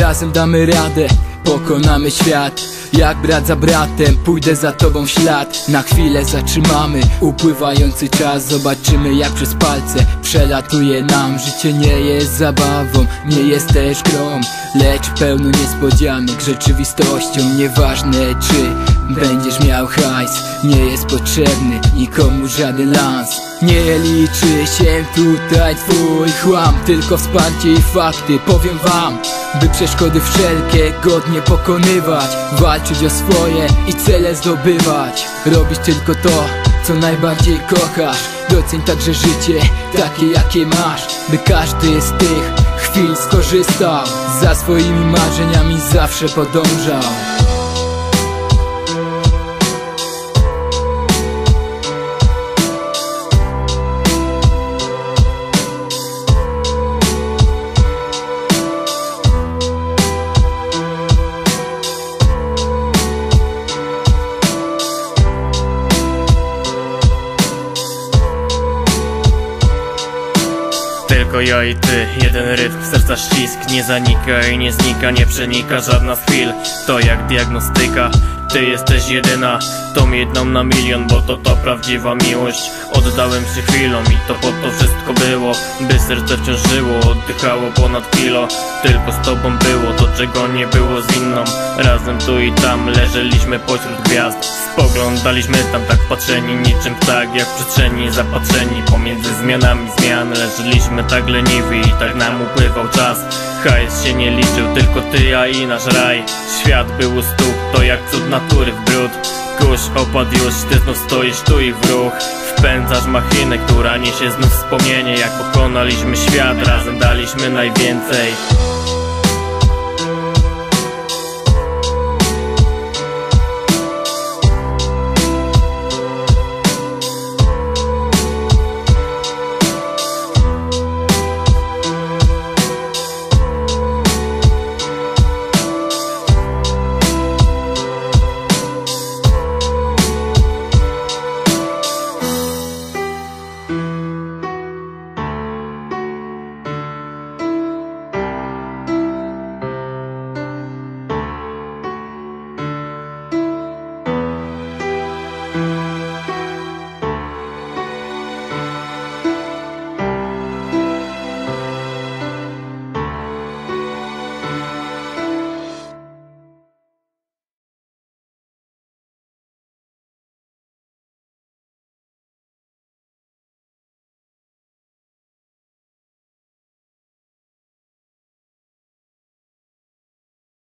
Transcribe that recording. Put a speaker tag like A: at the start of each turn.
A: Razem damy radę, pokonamy świat. Jak brat za bratem, pójdę za tobą w ślad. Na chwilę zatrzymamy upływający czas. Zobaczymy jak przez palce przelatuje nam. Życie nie jest zabawą, nie jest też grą. Lecz pełno niespodzianek rzeczywistością Nieważne czy będziesz miał hajs. Nie jest potrzebny nikomu żaden lans Nie liczy się tutaj twój chłam Tylko wsparcie i fakty, powiem wam. By przeszkody wszelkie godnie pokonywać Walczyć o swoje i cele zdobywać. Robić tylko to, co najbardziej kochasz. Doceń także życie, takie jakie masz. By każdy z tych chwil skorzystał Za swoimi marzeniami zawsze podążał
B: Tylko ja i ty, jeden rytm, serca ścisk. Nie zanika i nie znika, nie przenika żadna z chwil. To jak diagnostyka, ty jesteś jedyna Tą jedną na milion, bo to to prawdziwa miłość. Oddałem się chwilą i to po to wszystko było By serce wciąż żyło, oddychało ponad kilo. Tylko z tobą było to, czego nie było z inną. Razem tu i tam leżeliśmy pośród gwiazd. Spoglądaliśmy tam tak patrzeni niczym tak Jak w przestrzeni. Zapatrzeni pomiędzy zmianami zmian Leżeliśmy tak leniwi i tak nam upływał czas Hajs się nie liczył, tylko ty, a i nasz raj. Świat był u stóp, to jak cud natury w brud. Kurz opadł już, ty znów stoisz tu i w ruch. Wpędzasz machinę, która niesie znów wspomnienie. Jak pokonaliśmy świat, razem daliśmy najwięcej